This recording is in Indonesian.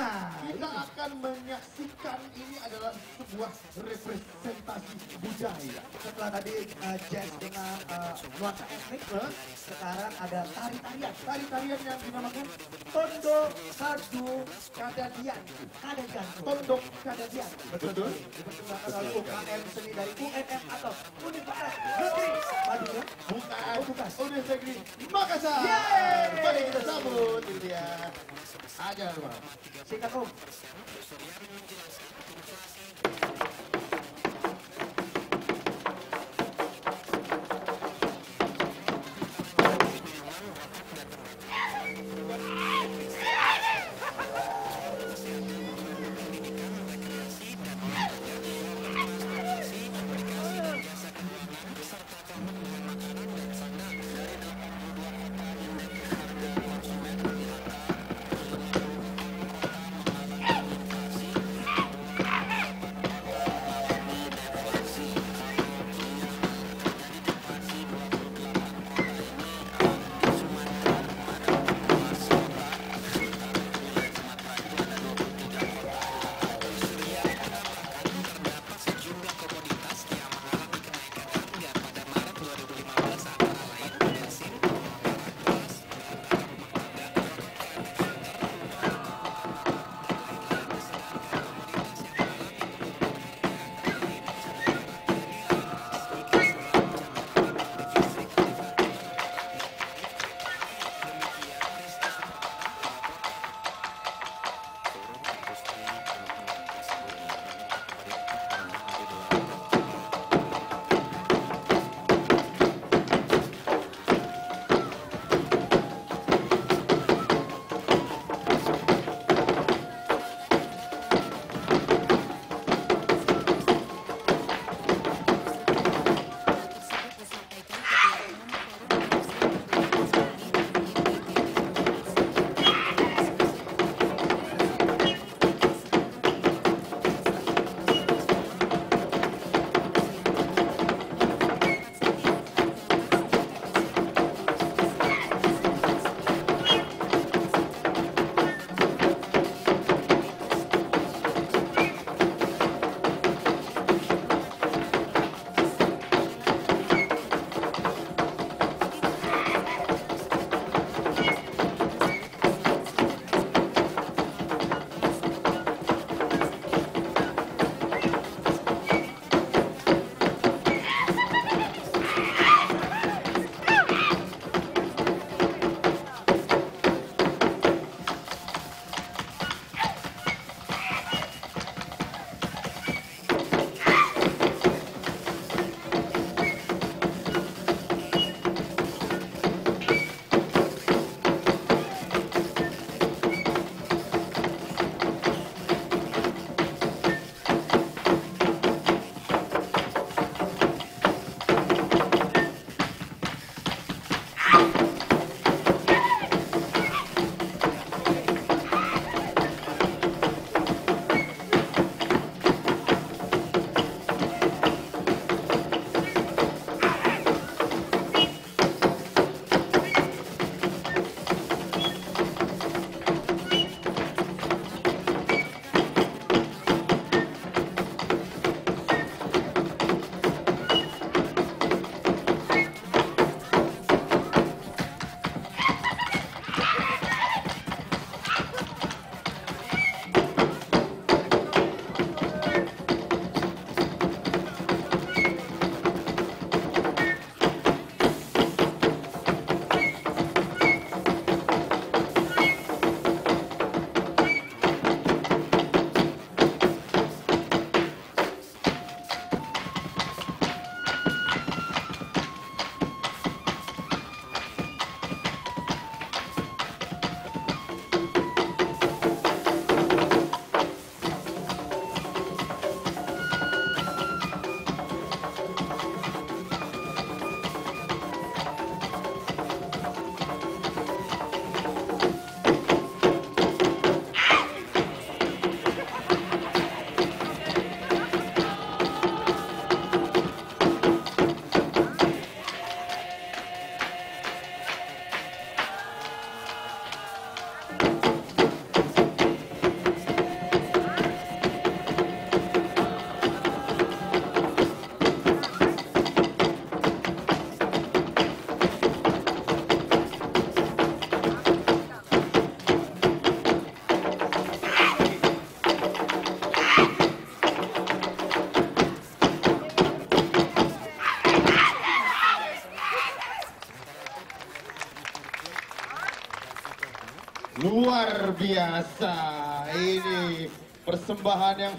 Nah, Kita akan menyaksikan ini adalah sebuah representasi budaya. setelah tadi uh, jazz dengan uh, nuansa etnik, Hah? sekarang ada tari-tarian. Tari-tarian yang dinamakan Tondo Kadu Kadadian. Kadadian. Tondo Kadadian. Betul. Dipersembahkan oleh UKM seni dari UNM atau Universitas Negeri Madura. Bukan, Oh, bukan. Udah Negeri Makassar. Yeay. Mari kita sambut itu dia. Aja rumah. 生活を送ってました。Luar biasa. Ini persembahan yang